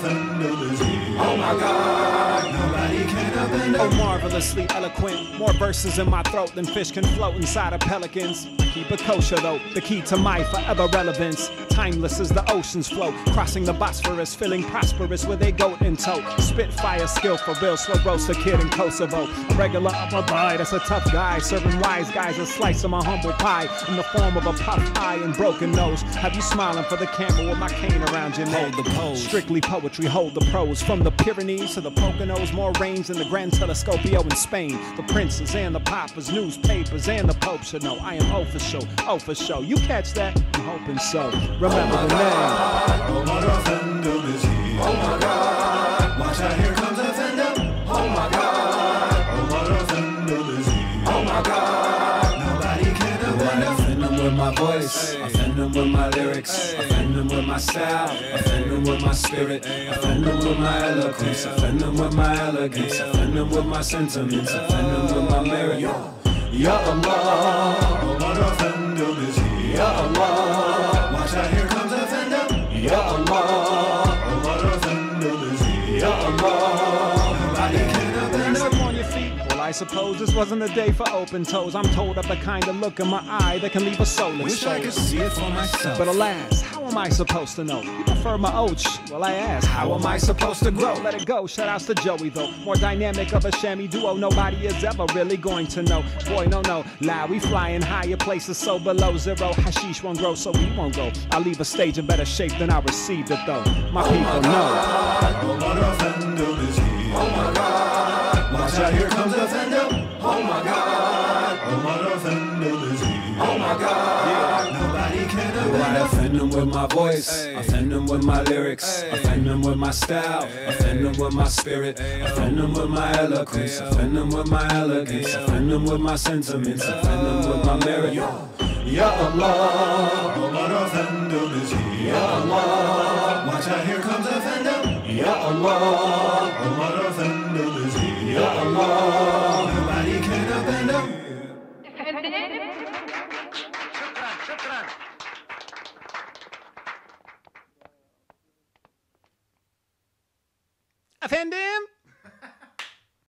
Oh my God, nobody can marvelously eloquent. More verses in my throat than fish can float inside of pelicans. Keep it kosher though, the key to my forever relevance. Timeless as the oceans flow, crossing the Bosphorus, feeling prosperous with a goat in tow. Spitfire skill for real, slow roast a kid in Kosovo. A regular upper boy, that's a tough guy, serving wise guys a slice of my humble pie in the form of a puff eye and broken nose. Have you smiling for the camera with my cane around your neck? Hold the pose. Strictly poetry, hold the prose. From the Pyrenees to the Poconos, more range than the Gran Telescopio in Spain. The princes and the papas, newspapers and the Pope should know I am official, oh for sure. You catch that? I'm hoping so. Remember the name. Oh my God, Offendum is here. Oh my God. Watch out, here comes Offendum. Oh my God. Oh my God, Offendum is here. Oh my God. Nobody can I offend them. offend them with my voice, offend them with my lyrics, offend them with my style, offend them with my spirit, offend them with my eloquence, offend them with my elegance, offend them with my sentiments, offend them with my merit. Ya Allah, Oh my God, Offendum is here. Ya Allah, I suppose this wasn't the day for open toes. I'm told of the kind of look in my eye that can leave a soul Wish I could see it for myself. But alas, how am I supposed to know? You prefer my ouch? Well, I ask, how am I supposed to grow? Let it go. Shout outs to Joey, though. More dynamic of a Shami duo. Nobody is ever really going to know. Boy, no, no. Lie, we flying higher places so below zero. Hashish won't grow, so we won't go. I leave a stage in better shape than I received it, though. My people know. Oh my God, my God. Oh my God, Offendum is. Oh my God. Nobody can offend I offend them with my voice, offend them with my lyrics, offend them with my style, offend them with my spirit, offend them with my eloquence, offend them with my elegance, offend them with my sentiments, offend them with my merit. Ya Allah, Oh my God, Offendum is. Ya Allah, Watch out, here comes Offendum. Ya Allah, Oh my God, Offendum is. Ya Allah. Şükran, şükran! Efendim?